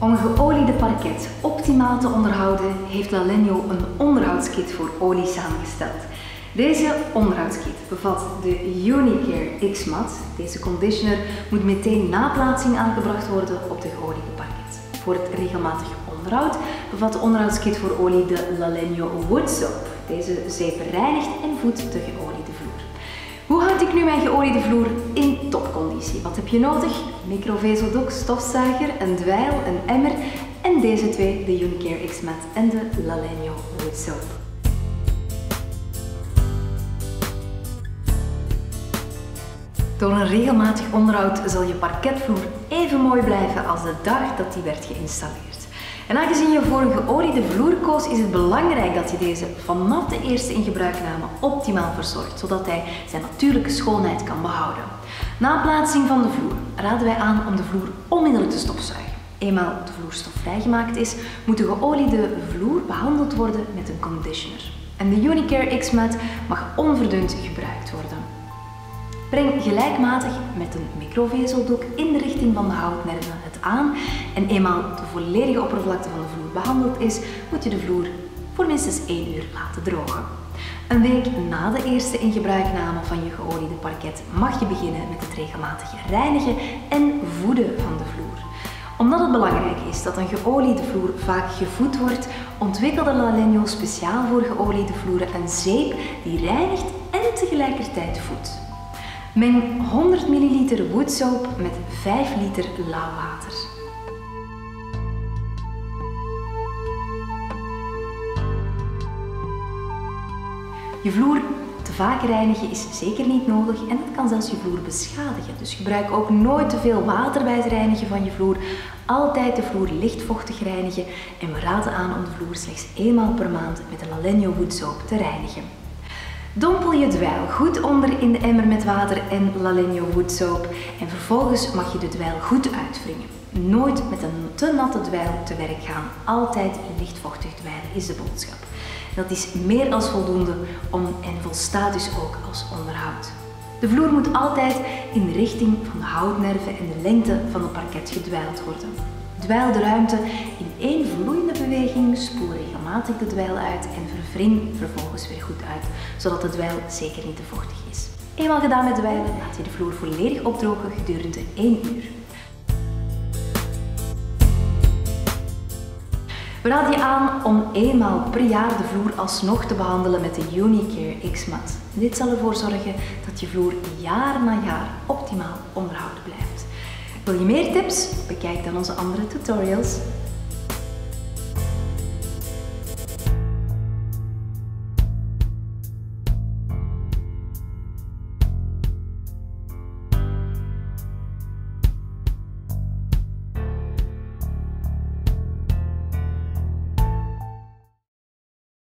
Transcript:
Om een geoliede parket optimaal te onderhouden, heeft Lalenio een onderhoudskit voor olie samengesteld. Deze onderhoudskit bevat de Unicare X-Mat. Deze conditioner moet meteen na plaatsing aangebracht worden op de geoliede parket. Voor het regelmatig onderhoud bevat de onderhoudskit voor olie de Lalenio Wood Soap. Deze zeep reinigt en voedt de geoliede vloer. Hoe houd ik nu mijn geoliede vloer in Wat heb je nodig? Microvezeldok, stofzuiger, een dweil, een emmer en deze twee, de Unicare X-Mat en de Lalenio Wood Soap. Door een regelmatig onderhoud zal je parketvloer even mooi blijven als de dag dat die werd geïnstalleerd. En aangezien je voor een geoliede vloer koos, is het belangrijk dat je deze vanaf de eerste ingebruikname optimaal verzorgt, zodat hij zijn natuurlijke schoonheid kan behouden. Na plaatsing van de vloer raden wij aan om de vloer onmiddellijk te stofzuigen. Eenmaal de vloerstof vrijgemaakt is, moet de geoliede vloer behandeld worden met een conditioner. En de Unicare X-Mat mag onverdund gebruikt worden. Breng gelijkmatig met een microvezeldoek in de richting van de houtnerven het aan en eenmaal de volledige oppervlakte van de vloer behandeld is, moet je de vloer voor minstens 1 uur laten drogen. Een week na de eerste ingebruikname van je geoliede parket mag je beginnen met het regelmatig reinigen en voeden van de vloer. Omdat het belangrijk is dat een geoliede vloer vaak gevoed wordt, ontwikkelde Lalenio speciaal voor geoliede vloeren een zeep die reinigt en tegelijkertijd voedt. Meng 100 ml woodsoap met 5 liter lauw water. Je vloer te vaak reinigen is zeker niet nodig en dat kan zelfs je vloer beschadigen. Dus gebruik ook nooit te veel water bij het reinigen van je vloer. Altijd de vloer lichtvochtig reinigen en we raden aan om de vloer slechts eenmaal per maand met een Lalenio woodsoap te reinigen. Dompel je dweil goed onder in de emmer met water en Lalenio woodsoap en vervolgens mag je de dweil goed uitwringen. Nooit met een te natte dweil te werk gaan. Altijd lichtvochtig dweilen is de boodschap. Dat is meer als voldoende om en volstaat dus ook als onderhoud. De vloer moet altijd in de richting van de houtnerven en de lengte van het parket gedwijld worden. Dweil de ruimte in één vloeiende beweging, spoel regelmatig de dweil uit en verwring vervolgens weer goed uit, zodat de dweil zeker niet te vochtig is. Eenmaal gedaan met dweilen, laat je de vloer volledig opdrogen gedurende 1 uur. We raden je aan om eenmaal per jaar de vloer alsnog te behandelen met de Unicare X-Mat. Dit zal ervoor zorgen dat je vloer jaar na jaar optimaal onderhouden blijft. Wil je meer tips? Bekijk dan onze andere tutorials.